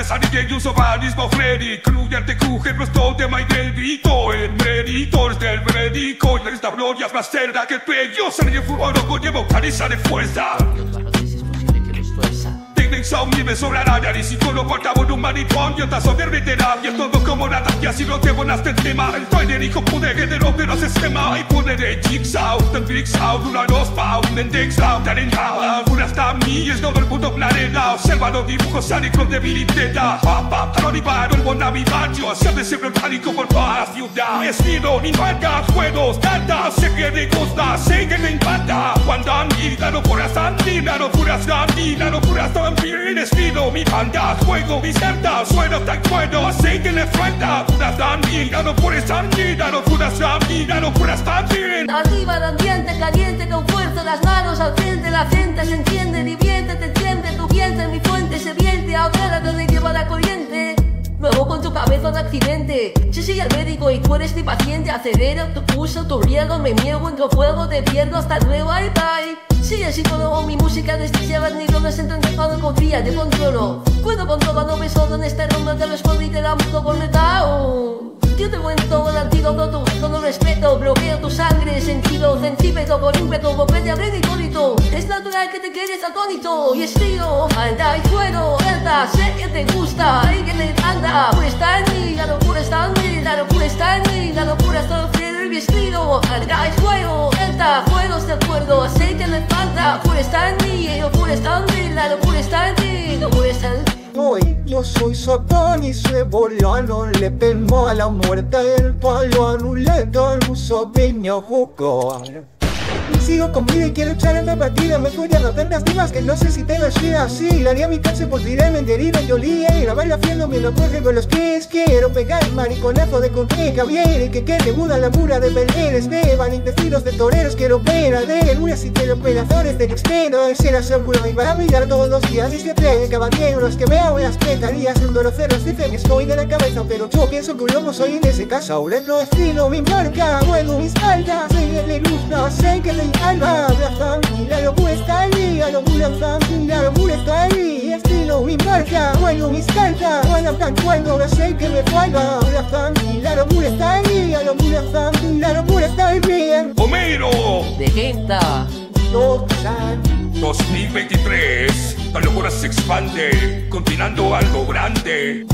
Pesadilla och världens var Freddy Knugade kuchen förstod det mig delvito En predictor del veredicto La lista glorias más cerda que el pello Salí furor con llevo de fuerza Insomnio me sobrará ya ni si todo portaba un Yo te soberbia terapia todo como nada Y así no te bonaste el tema. El Frederico pude que de romper el sistema Y poner el jigsaw Den jigsaw Du la nos pau Den jigsaw Den en hava Una hasta mí es no del puto planeta. Observa los dibujos sánicos de debiliteta Papá, terrorizado el buen navigario Siempre siempre el pánico por toda la ciudad. Estilo, ni marcas, juegos, cartas Sé que te gusta, sé que Han no por la no locuras no locuras también estilo, mi banda, juego, mis cartas, sueno tan bueno, que le falta Puras bien, no tan bien, no puras bien, no puras tan bien Arriba el ambiente caliente con fuerza, las manos al frente, la gente se entiende, divierte, te entiende, tu piensa en mi fuente se viente, ahora donde lleva la corriente. Luego con tu cabeza un accidente Si soy el médico y tú eres mi paciente. Acelera tu pulso, tu riego Me niego, tu fuego, te pierdo Hasta luego, bye bye Sí, así todo mi música desde llevas ni siento cuando confía, te controlo Cuando controlo me solo en este rumbo te lo escondo y te da mucho conectado Yo te cuento el antídoto, tu todo respeto Bloqueo tu sangre, sentido, centímetro Por ímpetu, de abrir incógnito Es natural que te quedes atónito Y estilo, anda y fuego, alta Sé que te gusta, hay que te anda Pura está en mí, la locura está en mí La locura está en mí, la locura está en mí mi Anda y fuego, alta, fuego de acuerdo Sé que le falta, pura está en mí Locura está en mí, la locura está en ti Locura está en Hoy yo soy Satán y se volaron, le pegó a la muerte el palo anulando al uso peño Sigo con vida y quiero echar en la partida. Me voy a notar las que no sé si te hacía así. La haría mi cárcel por tirarme en yo lía Y grabar haciendo me lo coge con los pies. Quiero pegar el mariconazo de Conte Javier Y que quede muda la mura de Belén. Beban indecidos de toreros Quiero ver a de lunas y teleoperadores del expedo Será seguro y va a mirar todos los días Y siempre caballeros que veo en las petarías. En doroceros dicen que estoy de la cabeza Pero yo pienso que un lobo soy en ese caso. Ahora no estilo mi marca Bueno mis faltas Soy el luz, no sé que le alma abrazan y la locura está ahí, la locura y la locura está ahí, estilo mi marca, bueno mis cartas, cuando tan cuando no sé que me falta, abrazan y la locura está ahí, la locura y la locura está ahí bien. Homero, de Genta, no 2023, la locura se expande, continuando algo grande.